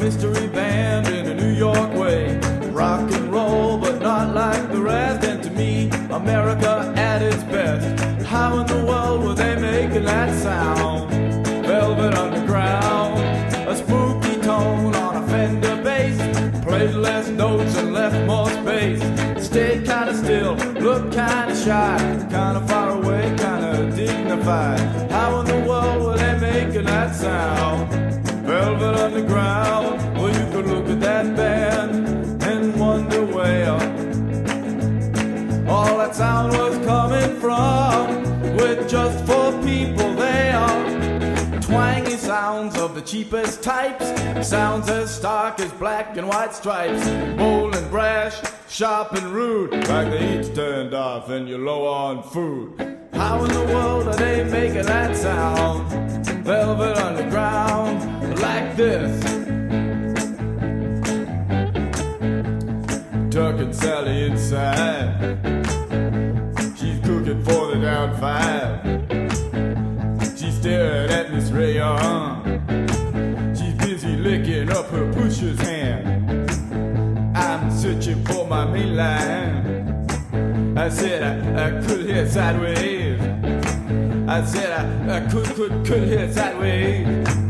mystery band in a New York way. Rock and roll, but not like the rest. And to me, America at its best. How in the world were they making that sound? Velvet Underground, a spooky tone on a Fender bass. Played less notes and left more space. Stayed kinda still, looked kinda shy, kinda far away, kinda dignified. How in the world were they making that sound? Velvet Underground, well you could look at that band and wonder where all that sound was coming from. With just four people there, twangy sounds of the cheapest types, sounds as stark as black and white stripes, bold and brash, sharp and rude, like the heat's turned off and you're low on food. How in the world are they making that sound? Velvet this. And Sally inside. She's cooking for the down five. She's staring at Miss Rayon. She's busy licking up her pusher's hand. I'm searching for my main line. I said I, I could hear sideways. I said I, I could, could, could hear sideways.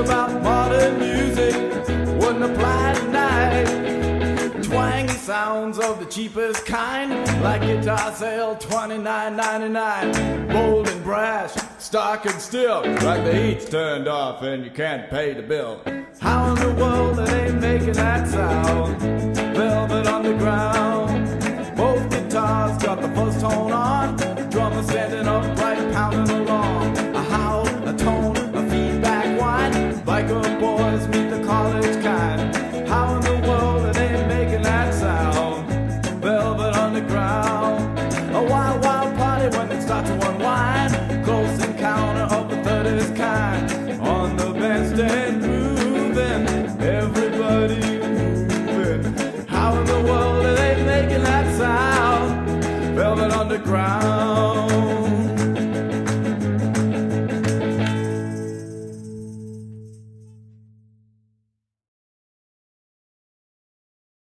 about modern music wouldn't apply tonight. Twangy sounds of the cheapest kind, like guitar sale twenty nine ninety nine. Bold and brash, stark and still, like the heat's turned off and you can't pay the bill. How in the world are they making that sound? Velvet Underground. Both guitars got the fuzz tone on, drummer standing upright, pounding the kind. How in the world are they making that sound? Velvet Underground. A wild, wild party when they start to unwind. Close encounter of the third is kind. On the bandstand grooving, everybody moving. How in the world are they making that sound? Velvet Underground.